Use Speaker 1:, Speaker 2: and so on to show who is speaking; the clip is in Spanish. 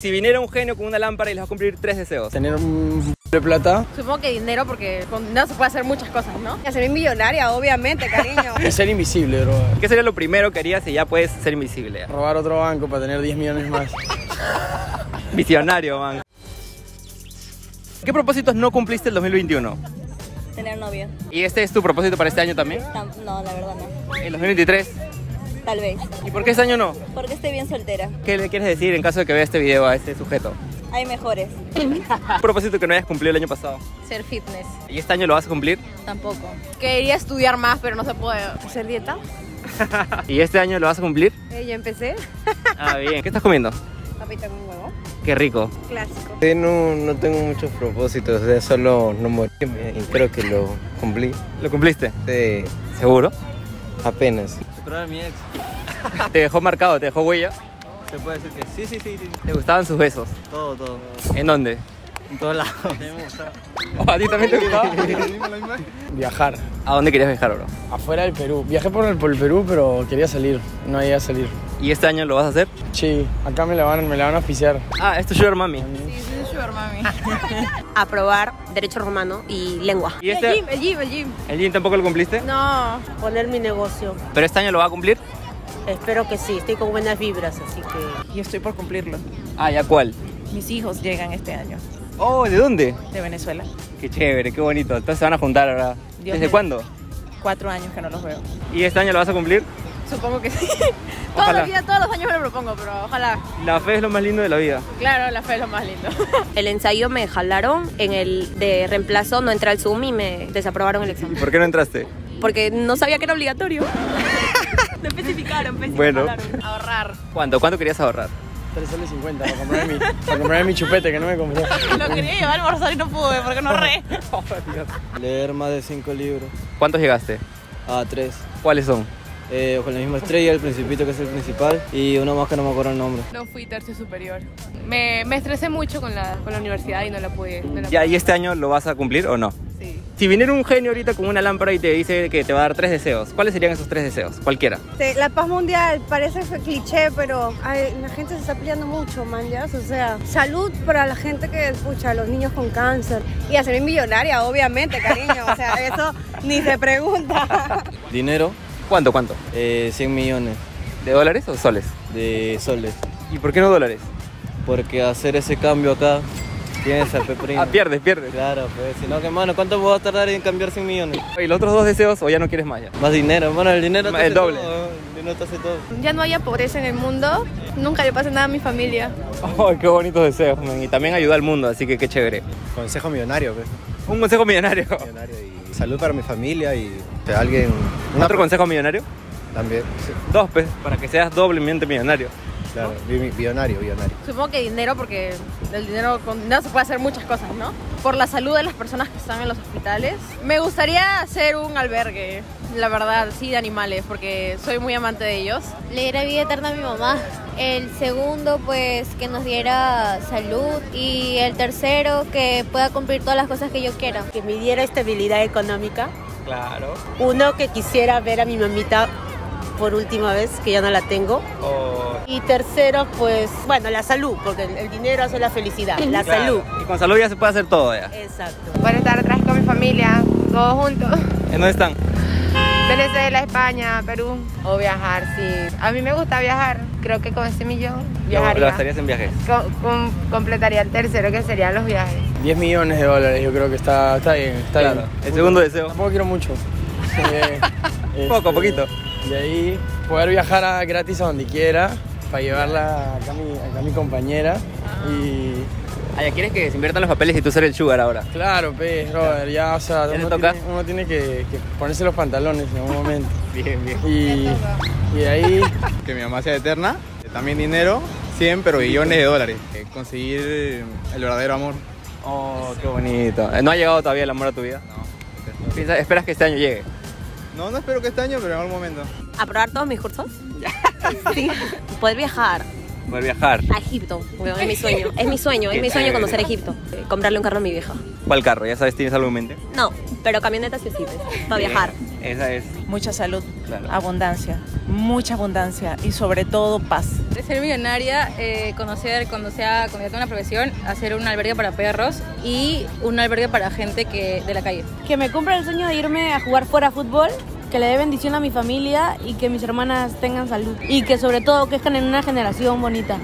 Speaker 1: Si viniera un genio con una lámpara y les va a cumplir tres deseos.
Speaker 2: Tener un de plata.
Speaker 3: Supongo que dinero porque con dinero se puede hacer muchas cosas, ¿no? Y ser millonaria, obviamente, cariño.
Speaker 2: Y ser invisible, bro.
Speaker 1: ¿Qué sería lo primero que harías si ya puedes ser invisible?
Speaker 2: Robar otro banco para tener 10 millones más.
Speaker 1: Visionario, man. ¿Qué propósitos no cumpliste el 2021?
Speaker 4: Tener novio.
Speaker 1: ¿Y este es tu propósito para este año también?
Speaker 4: Tam- No, la verdad no.
Speaker 1: ¿El 2023?
Speaker 4: Tal vez.
Speaker 1: ¿Y por qué este año no?
Speaker 4: Porque estoy bien soltera.
Speaker 1: ¿Qué le quieres decir en caso de que vea este video a este sujeto?
Speaker 4: Hay mejores.
Speaker 1: Un propósito que no hayas cumplido el año pasado.
Speaker 3: Ser fitness,
Speaker 1: ¿Y este año lo vas a cumplir?
Speaker 3: tampoco. Quería estudiar más, pero no se puede. ¿Hacer dieta?
Speaker 1: ¿Y este año lo vas a cumplir?
Speaker 3: Eh, ya empecé.
Speaker 1: Ah, bien. ¿Qué estás comiendo?
Speaker 3: Papita con huevo.
Speaker 1: Qué rico.
Speaker 3: Clásico.
Speaker 5: Sí, no, no tengo muchos propósitos, o sea, solo no morir y creo que lo cumplí.
Speaker 1: ¿Lo cumpliste?
Speaker 5: Sí,
Speaker 1: ¿Seguro?
Speaker 5: apenas.
Speaker 6: Superar a mi ex.
Speaker 1: ¿Te dejó marcado? ¿Te dejó huella?
Speaker 6: Se puede decir que sí, sí, sí, sí.
Speaker 1: ¿Te gustaban sus besos?
Speaker 6: Todo, todo.
Speaker 1: ¿En dónde?
Speaker 6: En todos lados. A mí me gustaba.
Speaker 1: ¿A ti también te gustaba?
Speaker 2: Viajar.
Speaker 1: ¿A dónde querías viajar, bro?
Speaker 2: Afuera del Perú. Viajé por el, por el Perú, pero quería salir. No iba a salir.
Speaker 1: ¿Y este año lo vas a hacer?
Speaker 2: Sí, acá me la van, me la van a auspiciar.
Speaker 1: Ah, es tu sugar mami.
Speaker 7: aprobar derecho romano y lengua.
Speaker 1: ¿Y
Speaker 3: El
Speaker 1: este?
Speaker 3: gym, el gym, el gym.
Speaker 1: ¿El gym tampoco lo cumpliste?
Speaker 3: No.
Speaker 7: Poner mi negocio.
Speaker 1: ¿Pero este año lo va a cumplir?
Speaker 7: Espero que sí, estoy con buenas vibras, así que...
Speaker 8: Y estoy por cumplirlo.
Speaker 1: Ah, ¿ya cuál?
Speaker 8: Mis hijos llegan este año
Speaker 1: Oh, ¿de dónde?
Speaker 8: de Venezuela.
Speaker 1: Qué chévere, qué bonito. Entonces se van a juntar ahora.
Speaker 8: Dios
Speaker 1: ¿Desde cuándo?
Speaker 8: Cuatro años que no los veo.
Speaker 1: ¿Y este año lo vas a cumplir?
Speaker 3: Supongo que sí. Toda la vida, todos los años me lo propongo, pero ojalá.
Speaker 1: La fe es lo más lindo de la vida.
Speaker 3: Claro, la fe es lo más lindo.
Speaker 7: El ensayo me jalaron, en el de reemplazo no entré al Zoom y me desaprobaron el
Speaker 1: ¿Y
Speaker 7: examen.
Speaker 1: por qué no entraste?
Speaker 7: Porque no sabía que era obligatorio. no especificaron, pues,
Speaker 1: Bueno.
Speaker 3: Ahorrar.
Speaker 1: ¿Cuánto? ¿Cuánto querías ahorrar?
Speaker 2: 3 soles 50 para comprarme mi, para comprarme mi chupete que no me compré.
Speaker 8: Lo quería llevar a almorzar y no pude porque no re.
Speaker 6: Leer más de cinco libros.
Speaker 1: ¿Cuántos llegaste?
Speaker 6: Ah, tres.
Speaker 1: ¿Cuáles son?
Speaker 6: Eh, con la misma estrella, el principito que es el principal. Y uno más que no me acuerdo el nombre.
Speaker 9: No fui tercio superior. Me, me estresé mucho con la, con la universidad y no la pude. No la
Speaker 1: ¿Ya, ¿Y este año lo vas a cumplir o no?
Speaker 9: Sí.
Speaker 1: Si viniera un genio ahorita con una lámpara y te dice que te va a dar tres deseos, ¿cuáles serían esos tres deseos? Cualquiera.
Speaker 10: La paz mundial parece que cliché, pero ay, la gente se está peleando mucho, man, ¿ya? O sea, salud para la gente que escucha, los niños con cáncer. Y hacerme millonaria, obviamente, cariño. O sea, eso ni se pregunta.
Speaker 6: Dinero,
Speaker 1: ¿Cuánto, cuánto?
Speaker 6: eh, 100 millones
Speaker 1: ¿De dólares o soles?
Speaker 6: de soles.
Speaker 1: ¿Y por qué no dólares?
Speaker 6: Porque hacer ese cambio acá, tienes al peprino.
Speaker 1: Ah, pierdes, pierdes.
Speaker 6: Claro, pues, si no, que mano, ¿cuánto a tardar en cambiar 100 millones?
Speaker 1: ¿Y los otros dos deseos o ya no quieres más ya?
Speaker 6: Más dinero, bueno, el dinero te
Speaker 1: El
Speaker 6: hace
Speaker 1: doble.
Speaker 6: todo, el dinero te hace todo.
Speaker 9: Ya no haya pobreza en el mundo. Nunca le pase nada a mi familia.
Speaker 1: ¡Ay, qué bonitos deseos! man. Y también ayuda al mundo, así que qué chévere.
Speaker 5: Consejo millonario, pues.
Speaker 1: Un consejo millonario.
Speaker 5: Millonario y salud para mi familia y de alguien.
Speaker 1: ¿Otro consejo millonario?
Speaker 5: También, sí,
Speaker 1: Dos, pues, para que seas doblemente millonario.
Speaker 5: claro, bi- billonario, billonario.
Speaker 3: Supongo que dinero porque el dinero con dinero se puede hacer muchas cosas, ¿no? Por la salud de las personas que están en los hospitales. Me gustaría hacer un albergue, la verdad, sí, de animales, porque soy muy amante de ellos.
Speaker 4: Le diera vida eterna a mi mamá. El segundo, pues, que nos diera salud. Y el tercero, que pueda cumplir todas las cosas que yo quiera.
Speaker 7: Que me diera estabilidad económica.
Speaker 1: Claro.
Speaker 7: Uno, que quisiera ver a mi mamita por última vez, que ya no la tengo. Y tercero, pues, bueno, la salud, porque el, dinero hace la felicidad. La salud.
Speaker 1: Y con salud ya se puede hacer todo ya.
Speaker 7: Exacto.
Speaker 9: Poder estar atrás con mi familia, todos juntos.
Speaker 1: ¿En dónde están?
Speaker 9: Venezuela, España, Perú. O viajar, sí. A mí me gusta viajar. Creo que con ese millón
Speaker 1: Lo
Speaker 9: viajaría.
Speaker 1: gastarías en viajes.
Speaker 9: Co- com- completaría el tercero, que serían los viajes.
Speaker 2: 10 millones de dólares, yo creo que está, está bien. Está
Speaker 1: Claro.
Speaker 2: bien.
Speaker 1: El segundo deseo.
Speaker 2: Tampoco quiero mucho. Eh,
Speaker 1: Poco,
Speaker 2: este,
Speaker 1: poquito.
Speaker 2: De ahí poder viajar a- gratis a donde quiera para llevarla acá a mi, acá a mi compañera. Y
Speaker 1: Ah, quieres que se inviertan los papeles y tú ser el sugar ahora.
Speaker 2: claro, pues, Robert, ya, o sea,
Speaker 1: ¿Ya te
Speaker 2: uno
Speaker 1: toca?
Speaker 2: tiene, uno tiene que, que ponerse los pantalones en algún momento.
Speaker 1: Bien, bien.
Speaker 2: Y, ahí,
Speaker 11: Que mi mamá sea eterna, también dinero, 100 pero billones de dólares. Eh, Conseguir el verdadero amor.
Speaker 1: Oh, qué bonito. Eh, ¿No ha llegado todavía el amor a tu vida?
Speaker 11: No.
Speaker 1: Piensa- ¿Esperas que este año llegue?
Speaker 11: No, no espero que este año, pero en algún momento.
Speaker 7: ¿Aprobar todos mis cursos? Sí. Poder viajar
Speaker 1: Poder viajar.
Speaker 7: a Egipto. es mi sueño. Es mi sueño, es mi sueño conocer Egipto. Comprarle un carro a mi vieja.
Speaker 1: ¿Cuál carro? ¿Ya sabes, tienes algo en mente?
Speaker 7: No, pero camioneta sí pues, para viajar.
Speaker 1: Esa es.
Speaker 8: Mucha salud,
Speaker 1: Claro.
Speaker 8: abundancia, mucha abundancia y sobre todo paz.
Speaker 12: De ser millonaria, eh, conocer cuando sea cuando ya tenga una profesión, hacer un albergue para perros y un albergue para gente que de la calle.
Speaker 13: Que me cumpla el sueño de irme a jugar fuera fútbol que le dé bendición a mi familia y que mis hermanas tengan salud y que sobre todo crezcan en una generación bonita.